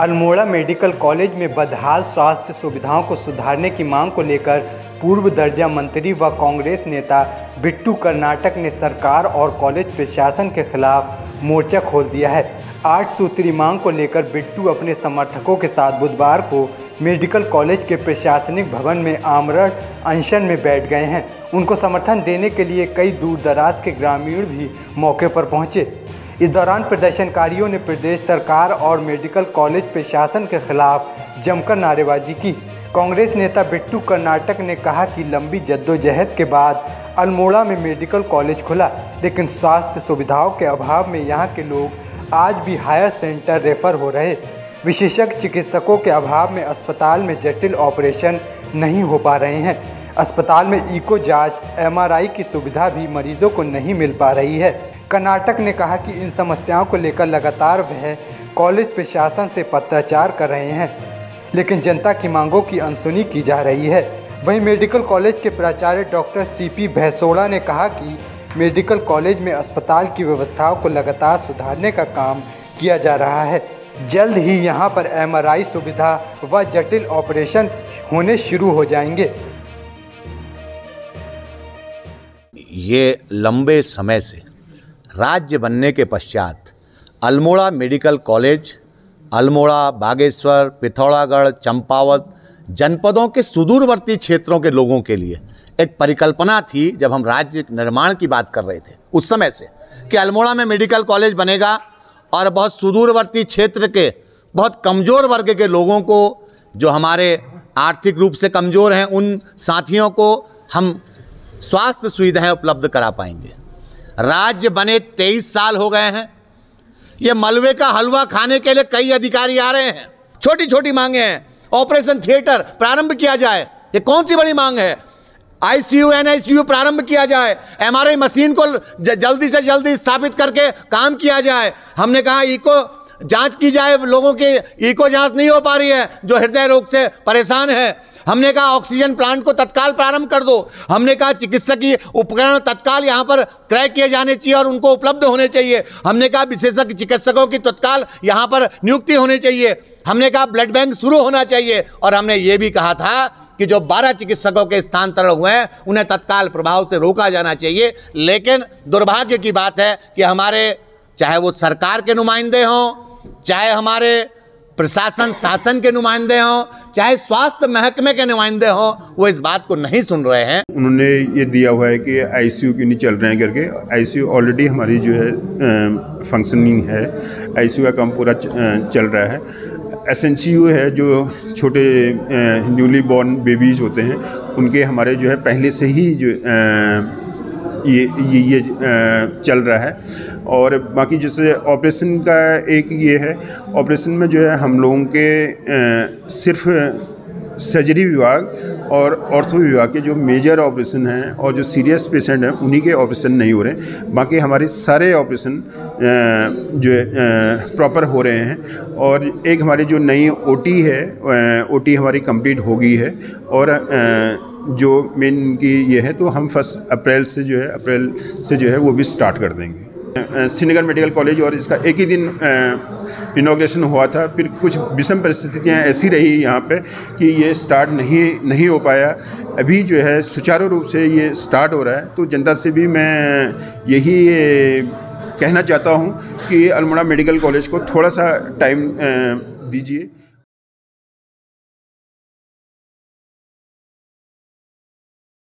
Almora medical college में बदहाल स्वास्थ्य सुविधाओं को सुधारने की मांग को लेकर पूर्व दर्जा मंत्री व कांग्रेस नेता बिट्टू कर्नाटक ने सरकार और कॉलेज प्रशासन के खिलाफ मोर्चा खोल दिया है। आठ सूत्री मांग को लेकर बिट्टू अपने समर्थकों के साथ बुधवार को मेडिकल कॉलेज के प्रशासनिक भवन में आमरण अनशन में बैठ गए हैं। उनको समर्थन देने के लिए कई दूर दराज के ग्रामीण भी मौके पर पहुँचे। इस दौरान प्रदर्शनकारियों ने प्रदेश सरकार और मेडिकल कॉलेज प्रशासन के खिलाफ जमकर नारेबाजी की। कांग्रेस नेता बिट्टू कर्नाटक ने कहा कि लंबी जद्दोजहद के बाद अल्मोड़ा में मेडिकल कॉलेज खुला, लेकिन स्वास्थ्य सुविधाओं के अभाव में यहाँ के लोग आज भी हायर सेंटर रेफर हो रहे। विशेषज्ञ चिकित्सकों के अभाव में अस्पताल में जटिल ऑपरेशन नहीं हो पा रहे हैं। अस्पताल में इको जाँच, एमआरआई की सुविधा भी मरीजों को नहीं मिल पा रही है। कर्नाटक ने कहा कि इन समस्याओं को लेकर लगातार वह कॉलेज प्रशासन से पत्राचार कर रहे हैं, लेकिन जनता की मांगों की अनसुनी की जा रही है। वहीं मेडिकल कॉलेज के प्राचार्य डॉक्टर सीपी भैसोड़ा ने कहा कि मेडिकल कॉलेज में अस्पताल की व्यवस्थाओं को लगातार सुधारने का काम किया जा रहा है। जल्द ही यहाँ पर एमआरआई सुविधा व जटिल ऑपरेशन होने शुरू हो जाएँगे। ये लंबे समय से राज्य बनने के पश्चात अल्मोड़ा मेडिकल कॉलेज, अल्मोड़ा बागेश्वर, पिथौरागढ़, चंपावत जनपदों के सुदूरवर्ती क्षेत्रों के लोगों के लिए एक परिकल्पना थी जब हम राज्य निर्माण की बात कर रहे थे। उस समय से कि अल्मोड़ा में मेडिकल कॉलेज बनेगा और बहुत सुदूरवर्ती क्षेत्र के, बहुत कमज़ोर वर्ग के लोगों को जो हमारे आर्थिक रूप से कमज़ोर हैं, उन साथियों को हम स्वास्थ्य सुविधाएँ उपलब्ध करा पाएँगे। राज्य बने तेईस साल हो गए हैं। ये मलबे का हलवा खाने के लिए कई अधिकारी आ रहे हैं। छोटी छोटी मांगे हैं। ऑपरेशन थिएटर प्रारंभ किया जाए। ये कौन सी बड़ी मांग है? आईसीयू, एनआईसीयू प्रारंभ किया जाए। एमआरआई मशीन को जल्दी से जल्दी स्थापित करके काम किया जाए। हमने कहा, इको जाँच की जाए, लोगों की इको जाँच नहीं हो पा रही है, जो हृदय रोग से परेशान है। हमने कहा ऑक्सीजन प्लांट को तत्काल प्रारंभ कर दो। हमने कहा, चिकित्सकीय उपकरण तत्काल यहाँ पर क्रय किए जाने चाहिए और उनको उपलब्ध होने चाहिए। हमने कहा, विशेषज्ञ चिकित्सकों की तत्काल यहाँ पर नियुक्ति होनी चाहिए। हमने कहा ब्लड बैंक शुरू होना चाहिए। और हमने ये भी कहा था कि जो 12 चिकित्सकों के स्थानांतरण हुए हैं, उन्हें तत्काल प्रभाव से रोका जाना चाहिए। लेकिन दुर्भाग्य की बात है कि हमारे, चाहे वो सरकार के नुमाइंदे हों चाहे हमारे प्रशासन, शासन के नुमाइंदे हों, चाहे स्वास्थ्य महकमे के नुमाइंदे हों, वो इस बात को नहीं सुन रहे हैं। उन्होंने ये दिया हुआ है कि आईसीयू क्यों नहीं चल रहे हैं करके। आईसीयू ऑलरेडी हमारी जो है फंक्शनिंग है। आईसीयू का काम पूरा चल रहा है। एस है जो छोटे न्यूली बॉर्न बेबीज होते हैं, उनके हमारे जो है, पहले से ही जो ये ये ये चल रहा है। और बाकी जैसे ऑपरेशन का एक ये है, ऑपरेशन में जो है हम लोगों के सिर्फ़ सर्जरी विभाग और ऑर्थो विभाग के जो मेजर ऑपरेशन हैं और जो सीरियस पेशेंट हैं, उन्हीं के ऑपरेशन नहीं हो रहे बाकी हमारे सारे ऑपरेशन जो है प्रॉपर हो रहे हैं और एक हमारी जो नई ओटी है ओटी हमारी कंप्लीट हो गई है और जो मेन की ये है तो हम फ़र्स्ट अप्रैल से जो है, अप्रैल से जो है वो भी स्टार्ट कर देंगे। श्रीनगर मेडिकल कॉलेज और इसका एक ही दिन इनाग्रेशन हुआ था। फिर कुछ विषम परिस्थितियाँ ऐसी रही यहाँ पे कि ये स्टार्ट नहीं नहीं हो पाया। अभी जो है, सुचारू रूप से ये स्टार्ट हो रहा है। तो जनता से भी मैं यही कहना चाहता हूँ कि अल्मोड़ा मेडिकल कॉलेज को थोड़ा सा टाइम दीजिए।